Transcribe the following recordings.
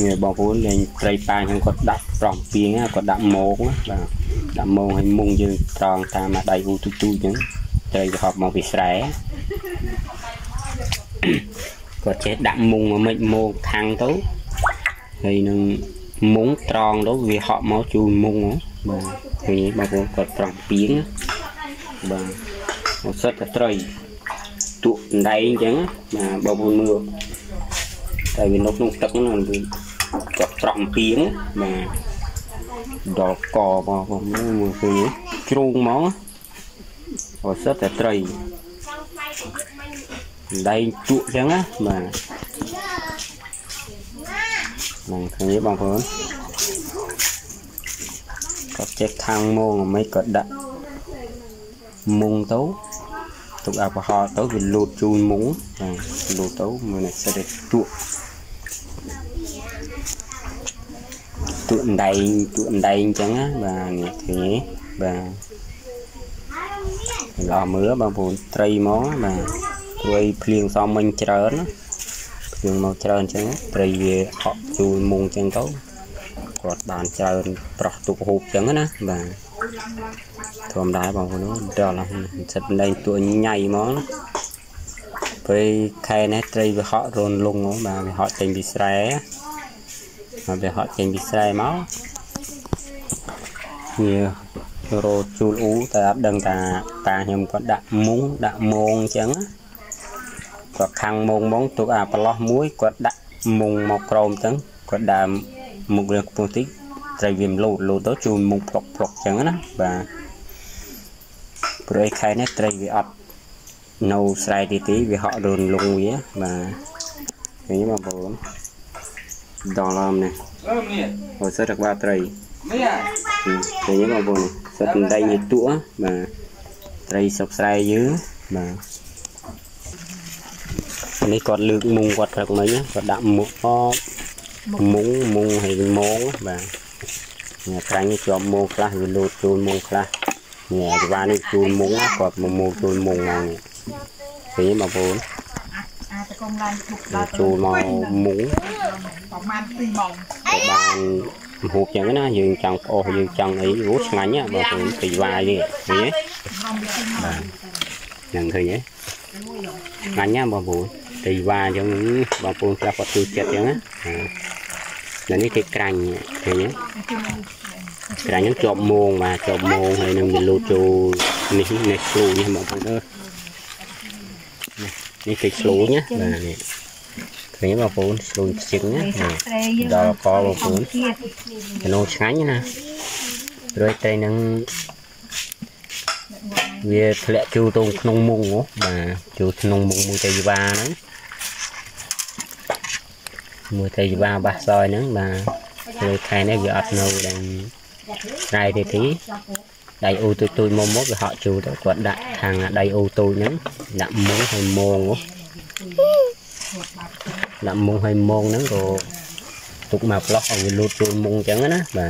នេះបងប្អូនលេងត្រីប៉ាខ្ញុំគាត់ដាក់ប្រងពីងគាត់ដាក់ម៉ោងបាទដាក់ម៉ោងឲ្យមុងយើងត្រង់តាមដៃហ៊ូទូទូអញ្ចឹងត្រីវាហប់មកពីស្រែគាត់ចេះដាក់មុងមកមិនម៉ោងខាងទៅហើយនឹងមុងត្រង់ទៅវាហក់មកជូនមុងបាទឃើញបងប្អូនគាត់ប្រងពីងបាទមកសិតតែត្រីទូដៃអញ្ចឹងបាទបងប្អូនមើលតែវានៅក្នុងទឹកហ្នឹងវា គាត់ត្រង់ពីងបាទដល់កបងប្អូនមើលឃើញជ្រូងមកអត់សិតតែត្រីដៃជក់អញ្ចឹងណាបាទហ្នឹងឃើញទេបងប្អូនគាត់ចេះខាងមងមិនក៏ដាក់មុងទៅទុកឲ្យប្រហោទៅវាលូតជូនមុងបាទលូតទៅមើលនេះសិតតែជក់ ទួអណ្ដែងទួអណ្ដែងអញ្ចឹងណាបាទនេះឃើញទេបាទឡោះមើលបងប្អូនត្រីមកបាទព្រួយភ្លៀងសំមិញច្រើនណាភ្លៀងមកច្រើនអញ្ចឹងត្រីវាហក់ជូលមុងអញ្ចឹងទៅគាត់បានច្រើនប្រោះទុកហូបអញ្ចឹងណាបាទធម្មតាបងប្អូនដល់សិតលែងទួញ៉ៃហ្មងពេលខែនេះត្រីវាហក់រនលងបាទវាហក់ចេញពីស្រែ មកវាហត់ចេញពីស្រែមកវារោជូលអ៊ូតែអត់ដឹងថាតាខ្ញុំគាត់ដាក់មុងដាក់មងអញ្ចឹងគាត់ខាំងមងមកទុកអាប្រឡោះមួយគាត់ដាក់មុងមកក្រោមអញ្ចឹងគាត់ដើមមុខរឿងខ្ពស់តិចត្រូវវាលូតលូតទៅជូនមុងផ្លុកផ្លុកអញ្ចឹងណាបាទព្រោះឯខែនេះត្រីវាអត់នៅស្រែទីទីវាហក់រូនលងវាបាទឃើញបងប្អូន ដល់ឡំនេះអឺនេះហូរសិតរកបាត្រីនេះឃើញបងប្អូនសិតដៃនេះទួបាទត្រីសុកស្រែយើងបាទនេះគាត់លើកមុងគាត់ព្រឹកមិញគាត់ដាក់មុខអមុងមុងហើយមងបាទញ៉ាក្រាញ់ជាប់មុងខ្លះវាលូតជូនមុងខ្លះញ៉ាក្បាលនេះជូនមុងគាត់មកមុងជូនមុងហ្នឹងឃើញបងប្អូន កុំឡើងបុកដល់ចូលមកមុងប្រហែល2ម៉ោងបានមហូបចឹងណាយើងចង់ប្អូសយើងចង់អីអូឆ្ងាញ់ណាបងប្អូនពីវាយនេះឃើញទេបាទហ្នឹងឃើញទេឆ្ងាញ់ណាបងប្អូនទីវ៉ាអញ្ចឹងបងប្អូនខ្លះគាត់ជួយចិត្តអញ្ចឹងណានេះគេក្រាញ់ឃើញទេក្រាញ់ហ្នឹងជាប់មងបាទជាប់មងហើយនឹងវាលូតចូលនេះនេះគ្រូនេះបងប្អូនអើ នេះគេឆ្លូញណាបាទនេះឃើញបងប្អូនឆ្លូញជឹងណាដល់កបងប្អូនចំណូលឆ្ងាញ់ណាព្រោះត្រីនឹងវាធ្លាក់ជូរទៅក្នុងមុងបាទជូរក្នុងមុងមួយតែយវ៉ាហ្នឹងមួយតែយវ៉ាបាសសយហ្នឹងបាទព្រោះខែនេះវាអត់នៅដល់ស្រែទេទី ដៃអូទូចទូចមកមកវាហក់ជូរទៅគាត់ដាក់ខាងដៃអូទូចហ្នឹងដាក់មុងហើយមងដាក់មុងហើយមងហ្នឹងក៏ទុកមកផ្លោះឲ្យវាលូតចូលមុងអញ្ចឹងណាបា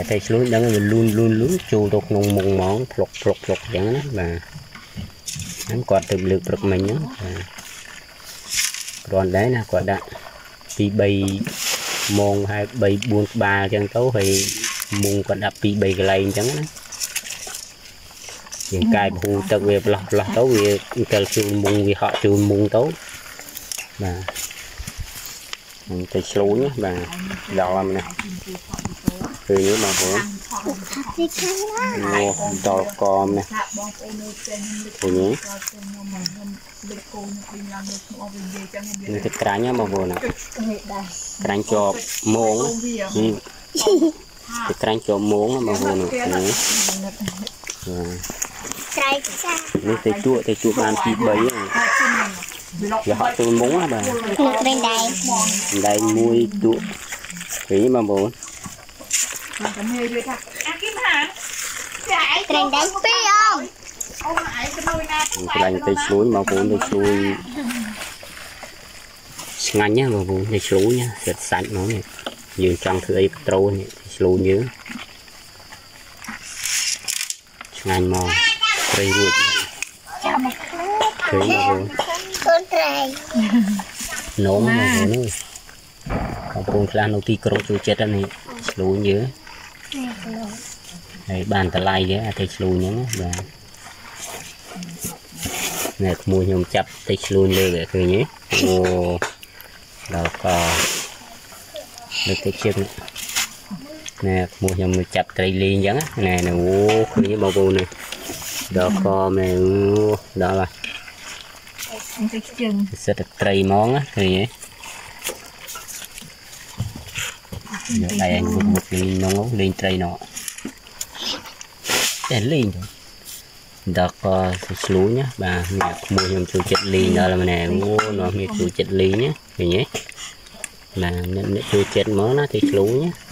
ទតែឆ្លួយដឹងវាលូនលូនលូនចូលទៅក្នុងមុងហ្មងផ្លុកផ្លុកផ្លុកអញ្ចឹងណាបាទហ្នឹងគាត់ទៅលើកព្រឹកមិញហ្នឹងបាទគ្រាន់ដែរណាគាត់ដាក់ពី3ម៉ោងហើយ3 4ក្បាលអញ្ចឹងទៅហើយ មុងគាត់ដាក់ពី3កន្លែងអញ្ចឹងណាយើងកាយពហូទឹកវាផ្លោះផ្លោះទៅវាកិលជូនមុងវាហក់ជូនមុងទៅបាទនឹងទៅឆ្លូញបាទដល់ហើយណាឃើញទេបងប្អូនអូដល់កមនេះឃើញទេនេះទឹកក្រាញ់ណាបងប្អូនក្រាញ់ជាប់មង ទឹកក្រាញ់ជាប់មងបងប្អូននេះបាទក្រៃចានេះទៅជក់ទៅជក់បានទី3ហ្នឹងវាហត់ទូលមុងណាបាទដេញដែងដែងមួយជក់វិញបងប្អូនខ្ញុំនិយាយថាអាគីមហានចាឯងត្រេងដែងពីរអងអូនឯងទៅណាខ្លាញ់ទៅឆ្លួយបងប្អូនទៅឆ្លួយឆ្ងាញ់ណាបងប្អូនទៅឆ្លួយណាសិតសាច់ហ្មងយើងចង់ធ្វើអីត្រូនេះ ឆ្លួយយើងឆ្ងាញ់មកត្រីរួចចាំមកឃើញបងប្អូនឃើញត្រីនោមបងប្អូនបងប្អូនខ្លះនៅទីក្រុងចូលចិត្តហ្នឹងនេះឆ្លូញយើនេះគឡោហើយបានតម្លៃទេអាទៅឆ្លូញហ្នឹងណាបាទនេះក្មួយខ្ញុំចាប់ទៅឆ្លូញលើគេឃើញទេអូដល់កលើកទៅជើងនេះក្មួយខ្ញុំមកចាប់ត្រីលីងអញ្ចឹងណាណែអូឃើញទេបងប្អូននេះដល់កមែនដល់ហើយនេះទៅជើងសិតតែត្រីហ្មងណាឃើញទេយកដៃអញមុខមុខលេងន ងលេងត្រីណោតែលេងទៅដល់ក៏ស្លូញណាបាទអ្នកក្មួយខ្ញុំចូលចិត្តលេងដល់ម្នាក់អូនោះមានចូលចិត្តលេងណាឃើញទេបាទអ្នកអ្នកចូលចិត្តហ្មងណាទីស្លូញណា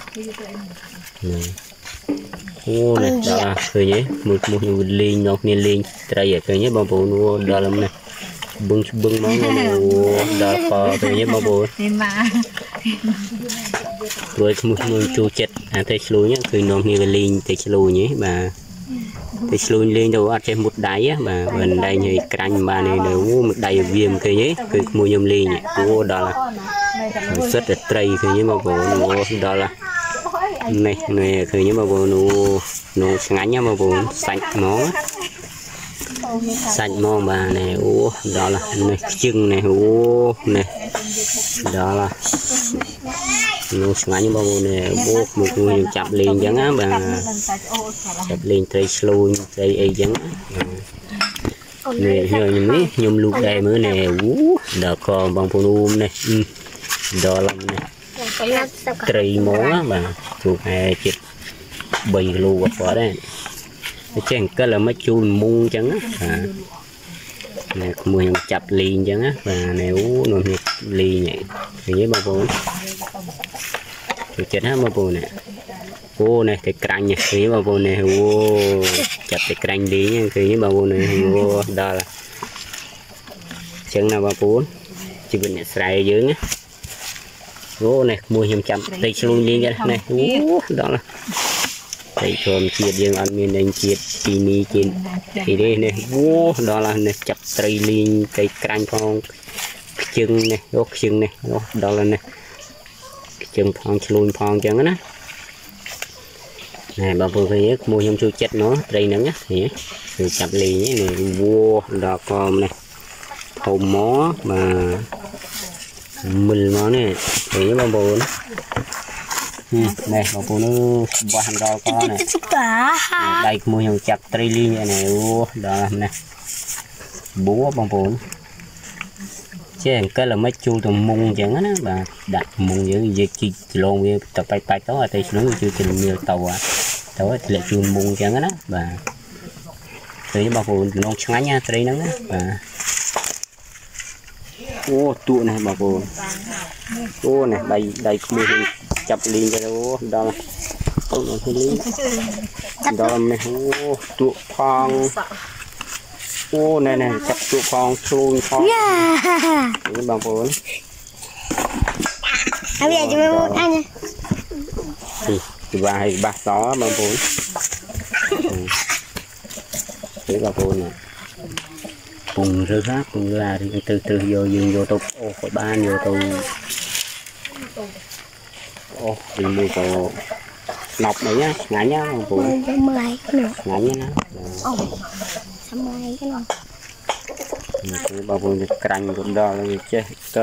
អូនេះដល់ឃើញទេមួយក្មួយខ្ញុំលេងនោះមានលេងត្រីឃើញទេបងប្អូនអូដល់ម្នាក់បឹងបឹងមកអូដល់ក៏ឃើញទេបងប្អូននេះមកព្រួយឈ្មោះឈ្មោះចូលចិត្តអាទៅឆ្លូញគឺនាំគ្នាទៅលេងទៅឆ្លូញហ៎បាទទៅឆ្លូញលេងទៅអត់ចេះមុតដៃហ៎បាទមិនដៃឲ្យក្រាញ់បានទេនៅអូមួយដៃវាមិនឃើញទេគឺឈ្មោះខ្ញុំលេងអូដល់ហើយសិតតែត្រីឃើញទេបងប្អូនអូដល់ហើយ នេះនេះឃើញទេបងប្អូនអូនោះស្ងាញ់ហ៎បងប្អូនសាច់ហ្មងសាច់ហ្មងបាទនេះអូដល់ហើយនេះខ្ជឹងនេះអូនេះដល់ហើយនោះស្ងាញ់បងប្អូននេះអូមកខ្ញុំចាប់លេងអញ្ចឹងណាបាទនឹងសាច់អូឆ្លាស់ចាប់លេងត្រីឆ្លូញត្រីអីអញ្ចឹងនេះខ្ញុំនេះខ្ញុំលូកដែរមើលនេះអូដល់ក៏បងប្អូននេះដល់នេះប្រឡាប់សឹក ត្រីហ្មងណាបាទទូកឯចិត្ត3គីឡូក៏ប៉ុតដែរអញ្ចឹងអង្គិលឲ្យមកជូនមុងអញ្ចឹងណាបាទនេះក្មួយខ្ញុំចាប់លេងអញ្ចឹងណាបាទនេះអូនោះនេះលេងនេះឃើញទេបងប្អូនចូលចិត្តណាបងប្អូននេះអូនេះតែក្រាញ់នេះឃើញទេបងប្អូននេះអូចាប់តែក្រាញ់លេងហ្នឹងឃើញទេបងប្អូននេះអូដល់អញ្ចឹងណាបងប្អូនជីវិតអ្នកស្រែយើងណា អូនេះមួយខ្ញុំចាំតិចឆ្លូញលេងនេះនេះអូដល់តែធម្មជាតិយើងអត់មាននឹងជាតិទីនេះជាតិទីនេះនេះអូដល់ហើយនេះចាប់ត្រីលេងត្រីក្រាញ់ផងខ្ជឹងនេះអូខ្ជឹងនេះអូដល់ហើយនេះខ្ជឹងផងឆ្លូញផងអញ្ចឹងណាណែបងប្អូនឃើញទេក្មួយខ្ញុំជួយចិត្តនោះត្រីហ្នឹងណាឃើញទេគឺចាប់លេងនេះវោដល់កមនេះធំមកបាទ មិលមកនេះឃើញទេបងប្អូននេះបងប្អូនបោះហំដល់កនេះសុកាហាដៃក្មួយខ្ញុំចាប់ត្រីលីងនេះអូដល់នេះបួបងប្អូនចេះអង្គិលឲ្យមិនជួលទៅមុងអញ្ចឹងណាបាទដាក់មុងយើង អត់ទៅឆ្លងជួយជំនឿទៅទៅធ្លាក់ជូនមុងអញ្ចឹងណាបាទឃើញបងប្អូនក្នុងឆ្ងាញ់ណាត្រីហ្នឹងណាបាទអូទូនេះបងប្អូនអូនេះដៃដៃក្មួយនេះចាប់លីងទៅអូដល់អូដល់ទៅលីងដល់នេះអូទួផងអូណែណែចាប់ទួផងឆ្លូញផងយ៉ានេះបងប្អូនហើយវាจะមកអញនេះច្បាស់ឲ្យច្បាស់សបងប្អូននេះបងប្អូនណា ពងរើសណាពងឡារៀងទៅទៅយកយើងយកទៅអូក៏បានយកទៅអូវិញមួយក៏ស្នប់អីណាឆ្ងាញ់ណាបងប្អូនទៅមើលឯនោះឆ្ងាញ់ណាអូសាំឯកនោះនេះគឺបងប្អូនទៅក្រាញ់ក៏ដល់ហើយចេះទៅ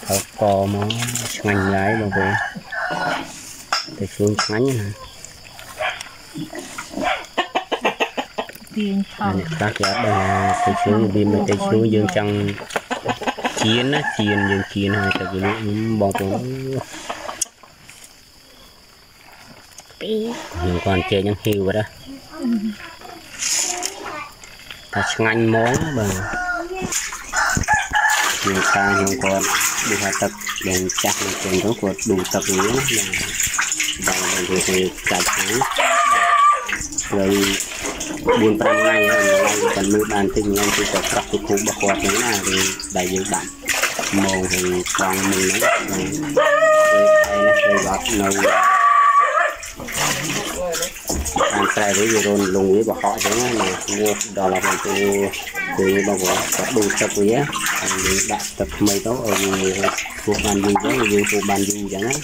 ទួដាក់ផ្សេងអញ្ចឹងណាព្រៃគាត់ដាក់3 4កន្លែងហ៎ម៉ងម៉ងយើងដាក់ខាងខាងទុកមកប្រឡោះមកយើងកែទឹកហូបកែបាច់ទៅធ្លាក់ទៅក្នុងមុងអញ្ចឹងណាបាទព្រៃទៅក្រាញ់ឲ្យទៅឆ្លូនវាជួយចិត្តអាទឹកបាច់បាច់ហ្នឹងវាអង្គិលធ្លាក់ចូលទៅក្នុងមុងអញ្ចឹងណាបាទហ្នឹងបងប្អូន ឆ្លូញនេះបងប្អូនឡើងទៅឆ្លូញនេះថើកមកឆ្ងាញ់ឡាយបងប្អូនតែឆ្លូញឆ្ងាញ់ណា ទៀងថ អា ង នេះខ្លះគេអត់ដឹងទៅឆ្លូញវាមិនទៅឆ្លូញយើងចង់ជៀនណាជៀនយើងជៀនហើយទៅវាលក់បងប្អូន ពី ខ្ញុំគាត់ជែកនឹងហ៊ីវបាត់តែឆ្ងាញ់ហ្មងបាទ ខ្ញុំតាខ្ញុំគាត់ដូចថាទឹកដែលចាស់នឹងចឹងទៅគាត់ដួសទឹកវាបាទដល់ទៅគេចាច់ហ្នឹងហើយ4 5ថ្ងៃហើយតែមើលបានទិញថ្ងៃគឺក៏ប្រោះទៅគូរបស់គាត់ហ្នឹងណាគឺដែលយើងដាក់ម៉ោងហើយកង់មួយហ្នឹងពេលឯនេះគេវត្តនៅ អានត្រែវិញវារុនលងវាបកកអញ្ចឹងណាមកដល់ដល់ទៅគឺបងប្អូនក៏ដួសទឹកវាហើយយើងដាក់ទឹកថ្មីទៅឲ្យវាធ្វើបានយូរទៅយើងធ្វើបានយូរអញ្ចឹងណា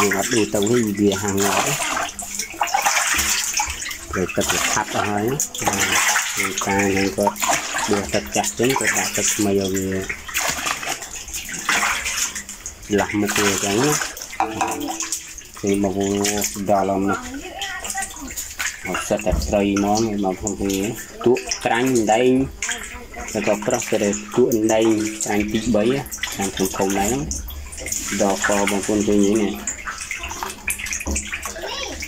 យើងអត់ដួសទៅវិញវាហាងងាប់ទៅទឹកវាខាត់ទៅហើយណាការហ្នឹងក៏ដួសទឹកចាស់ចឹងក៏ដាក់ទឹកថ្មីឲ្យវាលាស់មុខវាអញ្ចឹងណា គេមកដល់ឡំនេះមកសិតតែស្រីហ្មងមកផងគេទក់ត្រាញ់ដេងតែក៏ប្រុសទៅទក់ដេងត្រាញ់ទី3តាមធំធំហ្នឹងដល់កបងប្អូនជួយនេះនេះ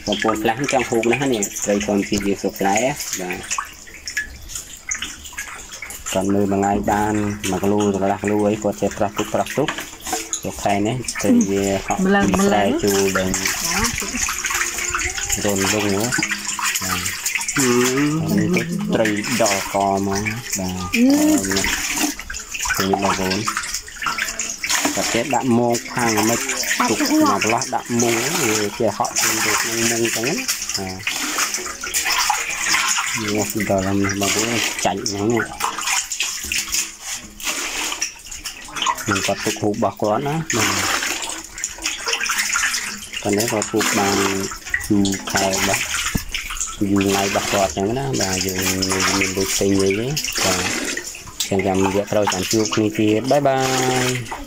បងប្អូនខ្លះចង់ហូបណាស់នេះត្រីកូនជីវាសុខស្រែបាទចាំលើមួយថ្ងៃបាន1គីឡូទៅ1គីឡូអីគាត់ចេះប្រោះទុកប្រោះទុក ទៅខែនេះត្រីវាហក់ខ្សែជូរដែងរនលងហ៎បាទនេះទៅត្រីដល់កមកបាទនេះបងប្អូនតែគេដាក់មកខាងមិនទុកមកប្រឡោះដាក់មុងវាជាហក់ទៅក្នុងមុងចឹងណានេះដល់នេះបងប្អូនចាញ់ហ្នឹង នឹងគាត់ទុកហូបរបស់គាត់ណាបាទតនេះគាត់ពូកបានយូរខែបាទយូរថ្ងៃរបស់គាត់ចឹងណាបាទយើងមានដូចផ្សេងវិញទេបាទចឹងចាំរយៈក្រោយចាំជួបគ្នាទៀតបាយបាយ